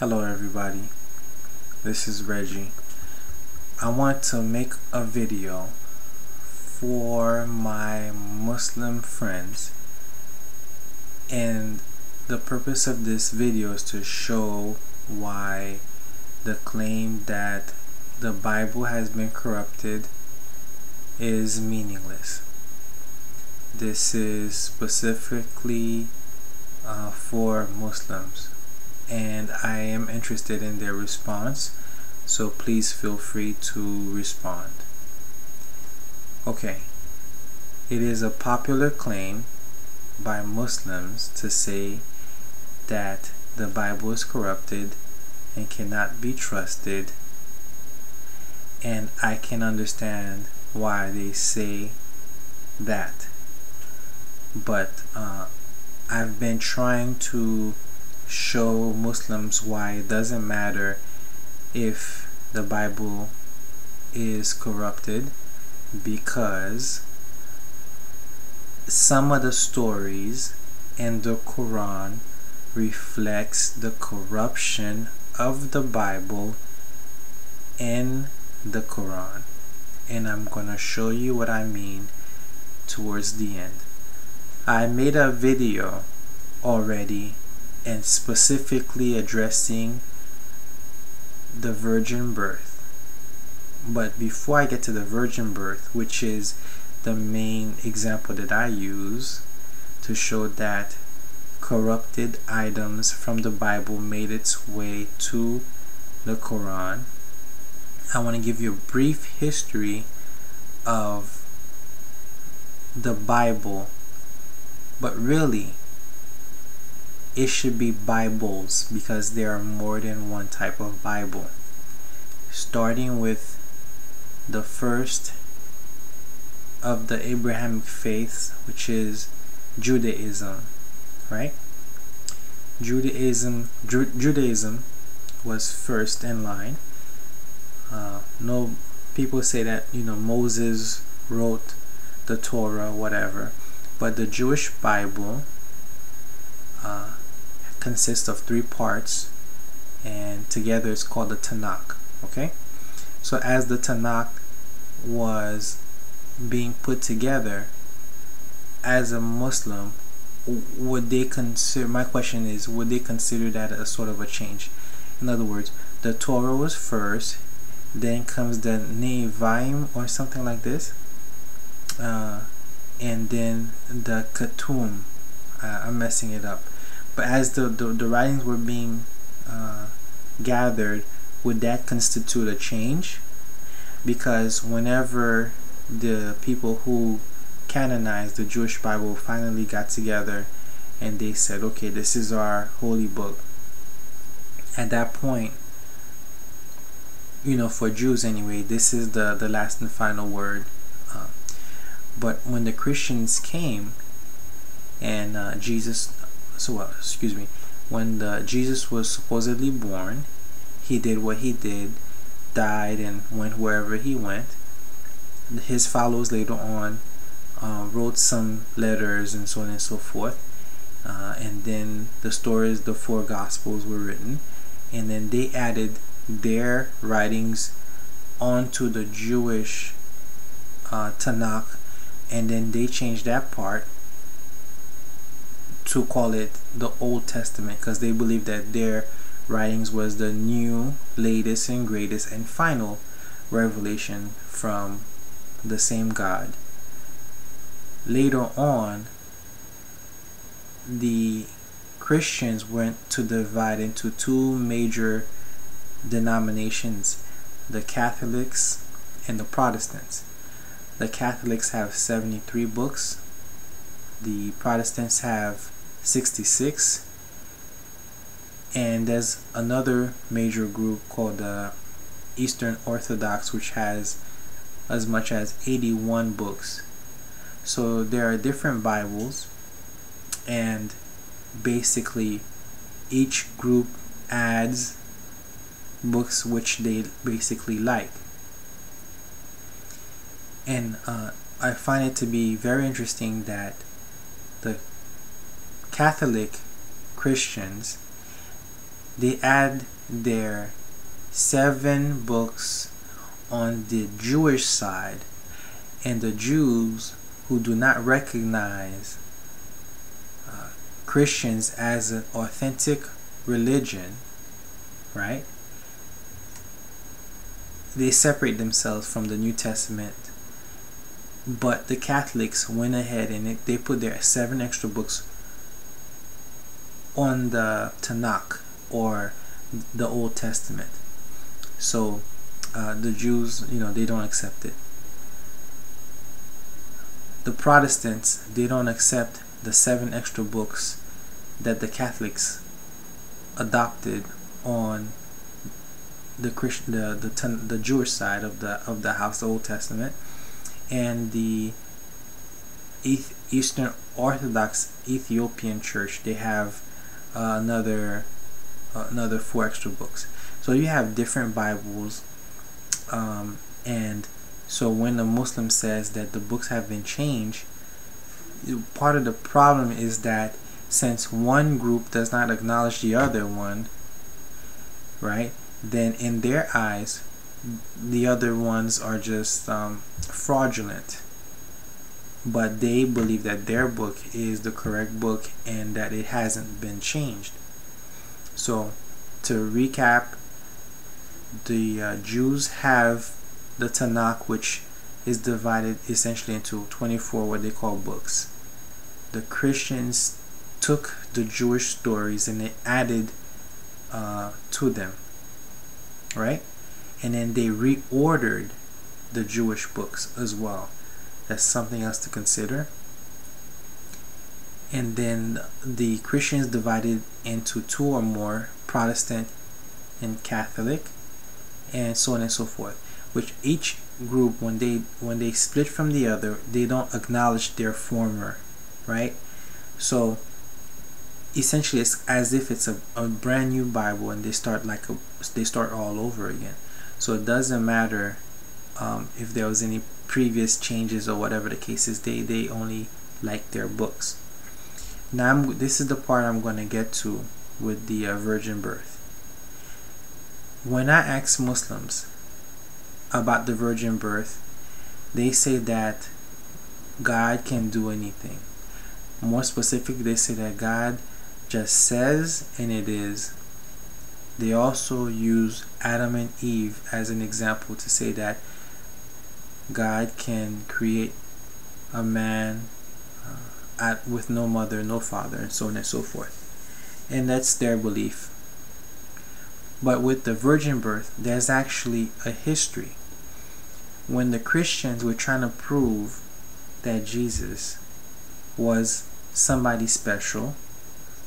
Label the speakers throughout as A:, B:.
A: Hello everybody, this is Reggie. I want to make a video for my Muslim friends and the purpose of this video is to show why the claim that the Bible has been corrupted is meaningless. This is specifically uh, for Muslims and I am interested in their response so please feel free to respond. Okay, it is a popular claim by Muslims to say that the Bible is corrupted and cannot be trusted and I can understand why they say that but uh, I've been trying to show Muslims why it doesn't matter if the Bible is corrupted because some of the stories in the Quran reflects the corruption of the Bible in the Quran. And I'm gonna show you what I mean towards the end. I made a video already and specifically addressing the virgin birth. But before I get to the virgin birth, which is the main example that I use to show that corrupted items from the Bible made its way to the Quran, I want to give you a brief history of the Bible, but really it should be Bibles because there are more than one type of Bible. Starting with the first of the Abrahamic faiths, which is Judaism, right? Judaism, Ju Judaism was first in line. Uh, no, people say that you know Moses wrote the Torah, whatever, but the Jewish Bible uh, consists of three parts and together it's called the Tanakh okay? So as the Tanakh was being put together as a Muslim would they consider my question is would they consider that a sort of a change? In other words the Torah was first then comes the Nevi'im or something like this uh, and then the Ketum uh, I'm messing it up but as the, the, the writings were being uh, gathered, would that constitute a change? Because whenever the people who canonized the Jewish Bible finally got together and they said, okay, this is our holy book. At that point, you know, for Jews anyway, this is the, the last and final word. Uh, but when the Christians came and uh, Jesus so uh, excuse me. When the, Jesus was supposedly born he did what he did died and went wherever he went. His followers later on uh, wrote some letters and so on and so forth. Uh, and then the stories the four gospels were written. And then they added their writings onto the Jewish uh, Tanakh. And then they changed that part to call it the Old Testament because they believed that their writings was the new, latest, and greatest and final revelation from the same God. Later on, the Christians went to divide into two major denominations the Catholics and the Protestants. The Catholics have 73 books, the Protestants have 66 and there's another major group called the Eastern Orthodox which has as much as 81 books. So there are different Bibles and basically each group adds books which they basically like. And uh, I find it to be very interesting that the Catholic Christians they add their seven books on the Jewish side, and the Jews who do not recognize uh, Christians as an authentic religion, right? They separate themselves from the New Testament. But the Catholics went ahead and they put their seven extra books on the Tanakh or the Old Testament. So uh, the Jews, you know, they don't accept it. The Protestants, they don't accept the seven extra books that the Catholics adopted on the Christian, the the, the Jewish side of the of the house, the Old Testament, and the Eastern Orthodox Ethiopian Church. They have uh, another uh, another four extra books. So you have different Bibles, um, and so when a Muslim says that the books have been changed, part of the problem is that since one group does not acknowledge the other one, right? Then in their eyes, the other ones are just um, fraudulent but they believe that their book is the correct book and that it hasn't been changed. So, to recap, the uh, Jews have the Tanakh, which is divided essentially into 24 what they call books. The Christians took the Jewish stories and they added uh, to them, right? And then they reordered the Jewish books as well. That's something else to consider. And then the Christians divided into two or more Protestant and Catholic, and so on and so forth. Which each group, when they when they split from the other, they don't acknowledge their former, right? So essentially, it's as if it's a, a brand new Bible, and they start like a they start all over again. So it doesn't matter um, if there was any previous changes or whatever the case is they they only like their books. Now I'm, this is the part I'm going to get to with the uh, virgin birth. When I ask Muslims about the virgin birth they say that God can do anything. More specific they say that God just says and it is. They also use Adam and Eve as an example to say that God can create a man uh, at, with no mother, no father, and so on and so forth. And that's their belief. But with the virgin birth, there's actually a history. When the Christians were trying to prove that Jesus was somebody special,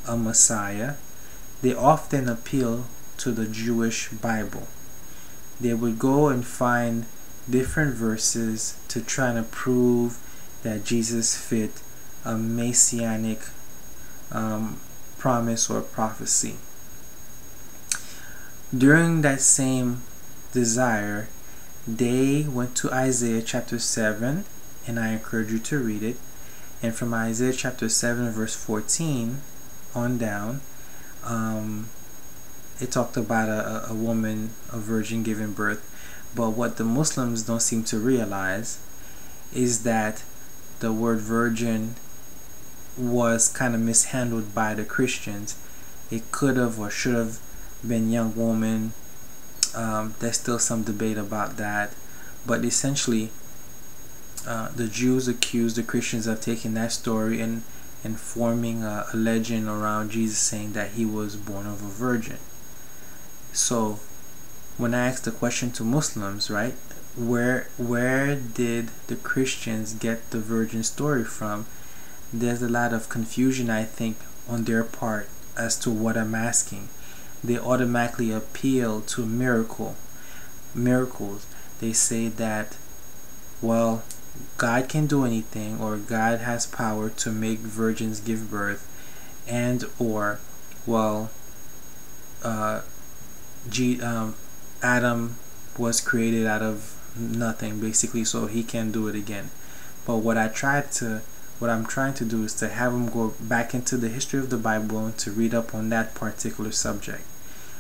A: a Messiah, they often appeal to the Jewish Bible. They would go and find different verses to try to prove that Jesus fit a messianic um, promise or prophecy. During that same desire, they went to Isaiah chapter 7, and I encourage you to read it. And from Isaiah chapter 7, verse 14 on down, um, it talked about a, a woman, a virgin giving birth but what the Muslims don't seem to realize is that the word virgin was kind of mishandled by the Christians. It could have or should have been young woman. Um, there's still some debate about that. But essentially, uh, the Jews accused the Christians of taking that story and, and forming a, a legend around Jesus saying that he was born of a virgin. So when I asked the question to Muslims, right, where where did the Christians get the virgin story from? There's a lot of confusion, I think, on their part as to what I'm asking. They automatically appeal to miracle, miracles. They say that, well, God can do anything, or God has power to make virgins give birth, and or, well, uh, G, um, Adam was created out of nothing basically so he can do it again. But what I tried to what I'm trying to do is to have him go back into the history of the Bible and to read up on that particular subject.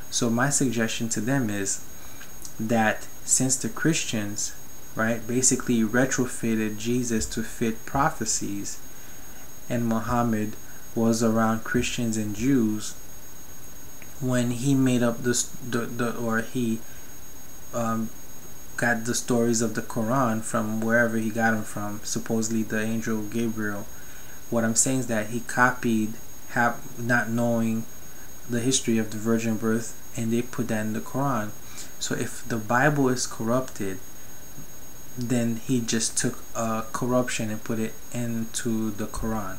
A: So my suggestion to them is that since the Christians, right, basically retrofitted Jesus to fit prophecies, and Muhammad was around Christians and Jews, when he made up this, the, the or he um, got the stories of the Quran from wherever he got them from, supposedly the angel Gabriel. What I'm saying is that he copied, have not knowing the history of the virgin birth, and they put that in the Quran. So if the Bible is corrupted, then he just took a corruption and put it into the Quran.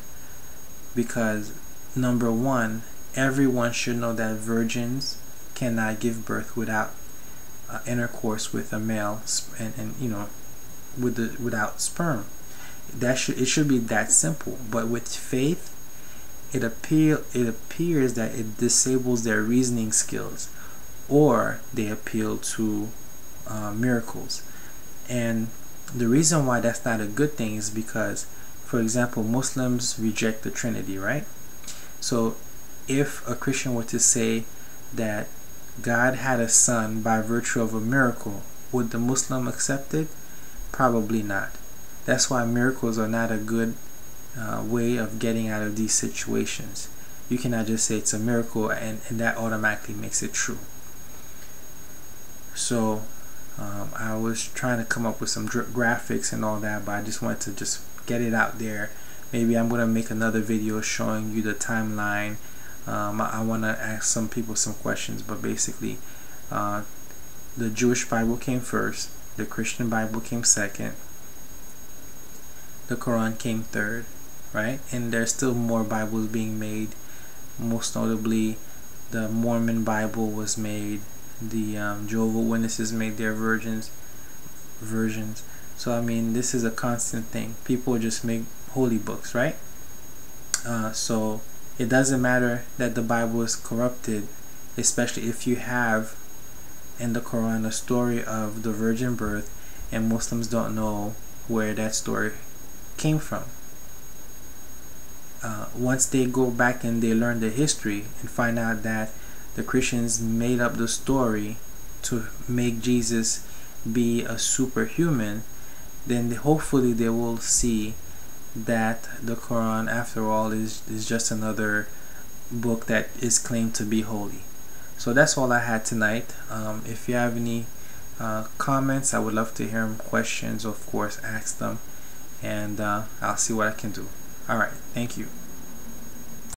A: Because number one, everyone should know that virgins cannot give birth without uh, intercourse with a male and, and you know with the without sperm. That should it should be that simple. But with faith it appeal it appears that it disables their reasoning skills or they appeal to uh, miracles. And the reason why that's not a good thing is because for example Muslims reject the Trinity right? So if a Christian were to say that God had a son by virtue of a miracle, would the Muslim accept it? Probably not. That's why miracles are not a good uh, way of getting out of these situations. You cannot just say it's a miracle and, and that automatically makes it true. So um, I was trying to come up with some graphics and all that, but I just wanted to just get it out there. Maybe I'm going to make another video showing you the timeline um, I, I want to ask some people some questions, but basically, uh, the Jewish Bible came first, the Christian Bible came second, the Quran came third, right? And there's still more Bibles being made. Most notably, the Mormon Bible was made. The um, Jehovah Witnesses made their virgins versions. So I mean, this is a constant thing. People just make holy books, right? Uh, so it doesn't matter that the Bible is corrupted, especially if you have in the Quran a story of the virgin birth and Muslims don't know where that story came from. Uh, once they go back and they learn the history and find out that the Christians made up the story to make Jesus be a superhuman, then hopefully they will see that the Quran, after all, is, is just another book that is claimed to be holy. So that's all I had tonight. Um, if you have any uh, comments, I would love to hear them. Questions, of course, ask them, and uh, I'll see what I can do. All right, thank you.